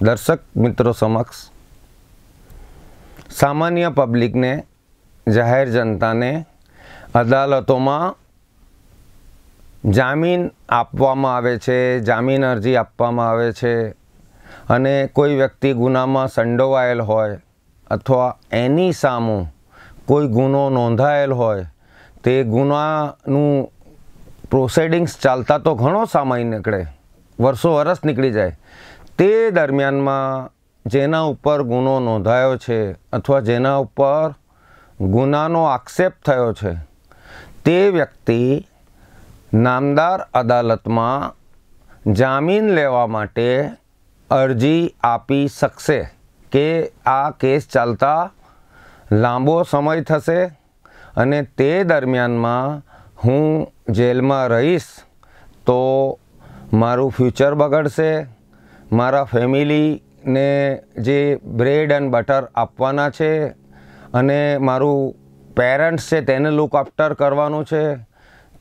દર્શક મિત્રો સમક્ષ, સામાન્ય પબ્લિકને, જાહેર જનતાને અદાલતોમાં જામીન આપવામાં આવે છે, જામીન અરજી આપવામાં આવે છે અને કોઈ વ્યક્તિ ગુનામાં સંડોવાયેલ હોય અથવા એની સામું કોઈ ગુનો નોંધાયેલ હોય, તે ગુનાનું પ્રોસેડિંગ્સ ચાલતા તો ઘણો સમય નીકળે, વર્ષો વરસ નીકળી જાય. તે દરમિયાનમાં જેના ઉપર ગુનો નોંધાયો છે અથવા જેના ઉપર ગુનાનો આક્ષેપ થયો છે, તે વ્યક્તિ નામદાર અદાલતમાં જામીન લેવા માટે અરજી આપી શકશે કે આ કેસ ચાલતા લાંબો સમય થશે અને તે દરમિયાનમાં હું જેલમાં રહીશ તો મારું ફ્યુચર બગડશે. મારા ફેમિલીને જે બ્રેડ એન્ડ બટર આપવાના છે અને મારું પેરેન્ટ્સ છે તેને લુક આફ્ટર કરવાનું છે,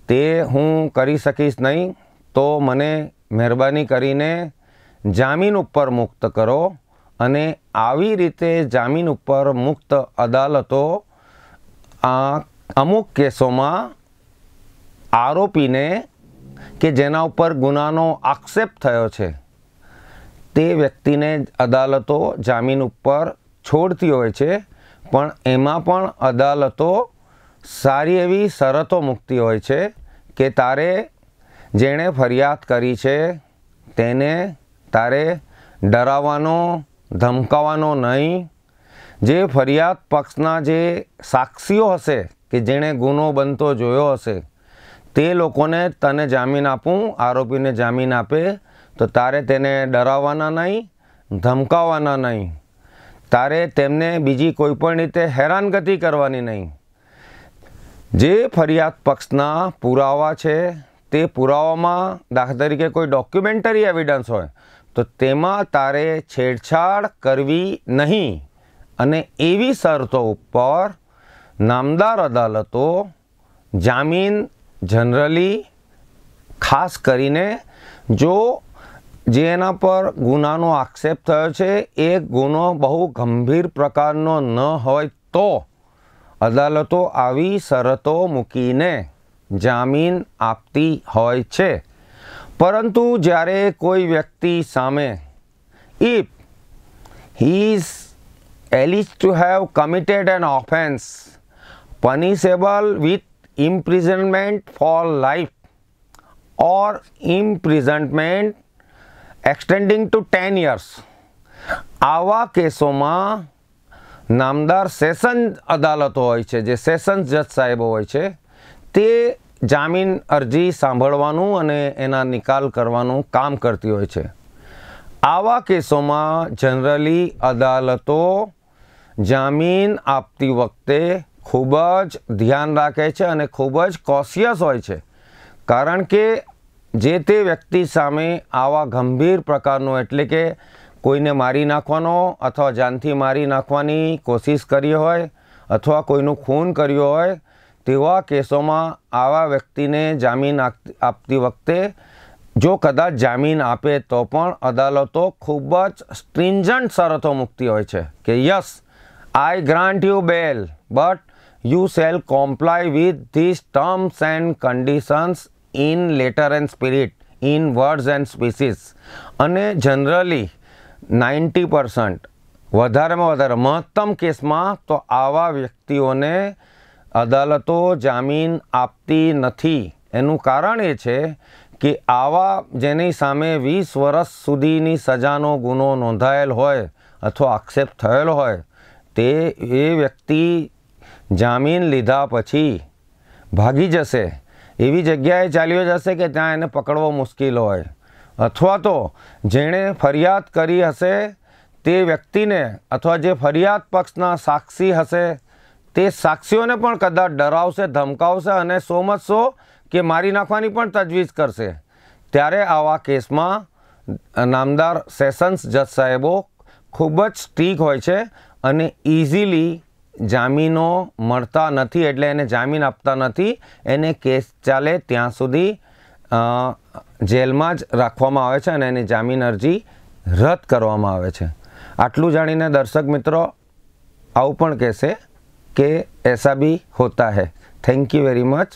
તે હું કરી શકીશ નહીં. તો મને મહેરબાની કરીને જામીન ઉપર મુક્ત કરો અને આવી રીતે જામીન ઉપર મુક્ત અદાલતો આ અમુક કેસોમાં આરોપીને કે જેના ઉપર ગુનાનો આક્ષેપ થયો છે. તે વ્યક્તિને અદાલતો જામીન ઉપર છોડતી હોય છે, પણ એમાં પણ અદાલતો સારી એવી શરતો મૂકતી હોય છે કે તારે જેણે ફરિયાદ કરી છે તેને તારે ડરાવવાનો, ધમકાવવાનો નહીં. જે ફરિયાદ પક્ષના જે સાક્ષીઓ હશે કે જેણે ગુનો બનતો જોયો હશે, તે લોકોને તને જામીન આપું, આરોપીને જામીન આપે તો તારે તેને ડરાવવાના નહીં, ધમકાવવાના નહીં. તારે તેમને બીજી કોઈપણ રીતે હેરાનગતિ કરવાની નહીં. જે ફરિયાદ પક્ષના પુરાવા છે, તે પુરાવામાં દાખલા તરીકે કોઈ ડોક્યુમેન્ટરી એવિડન્સ હોય, તો તેમાં તારે છેડછાડ કરવી નહીં. અને એવી શરતો ઉપર નામદાર અદાલતો જામીન જનરલી ખાસ કરીને જો જેના પર ગુનાનો આક્ષેપ થયો છે, એ ગુનો બહુ ગંભીર પ્રકારનો ન હોય તો અદાલતો આવી શરતો મૂકીને જામીન આપતી હોય છે. પરંતુ જ્યારે કોઈ વ્યક્તિ સામે if he is alleged to have committed an offence punishable with imprisonment for life or imprisonment extending to 10 years. આવા કેસોમાં નામદાર સેશન અદાલતો હોય છે, જે સેશન્સ જજ સાહેબો હોય છે, તે જામીન અરજી સાંભળવાનું અને એના નિકાલ કરવાનું કામ કરતી હોય છે. આવા કેસોમાં જનરલી અદાલતો જામીન આપતી વખતે ખૂબ જ ધ્યાન રાખે છે અને ખૂબ જ કોશિયસ હોય છે. કારણ કે જે તે વ્યક્તિ સામે આવા ગંભીર પ્રકારનો એટલે કે કોઈને મારી નાખવાનો અથવા જાનથી મારી નાખવાની કોશિશ કરી હોય અથવા કોઈનું ખૂન કર્યું હોય, તેવા કેસોમાં આવા વ્યક્તિને જામીન આપતી વખતે જો કદાચ જામીન આપે તો પણ અદાલતો ખૂબ જ સ્ટ્રિન્જન્ટ શરતો મૂકતી હોય છે કે yes I grant you bail but you shall comply with these terms and conditions in letter and spirit, in words and species. અને જનરલી નાઇન્ટી પર્સન્ટ, વધારેમાં વધારે, મહત્તમ કેસમાં તો આવા વ્યક્તિઓને અદાલતો જામીન આપતી નથી. એનું કારણ એ છે કે આવા જેની સામે વીસ વર્ષ સુધીની સજાનો ગુનો નોંધાયેલ હોય અથવા આક્ષેપ થયેલો હોય, તે એ વ્યક્તિ જામીન લીધા પછી ભાગી જશે. એવી જગ્યાએ ચાલ્યો જશે કે ત્યાં એને પકડવો મુશ્કેલ હોય. અથવા તો જેણે ફરિયાદ કરી હશે તે વ્યક્તિને અથવા જે ફરિયાદ પક્ષના સાક્ષી હશે તે સાક્ષીઓને પણ કદાચ ડરાવશે, ધમકાવશે અને સો સો કે મારી નાખવાની પણ તજવીજ કરશે. ત્યારે આવા કેસમાં નામદાર સેશન્સ જજ સાહેબો ખૂબ જ સ્ટ્રીક હોય છે અને ઇઝીલી જામીનો મળતા નથી એટલે એને જામીન આપતા નથી. એને કેસ ચાલે ત્યાં સુધી જેલમાં જ રાખવામાં આવે છે અને એની જામીન અરજી રદ કરવામાં આવે છે. આટલું જાણીને દર્શક મિત્રો, આવું પણ કહેશે કે એસા બી હોતા હૈ. Thank you very much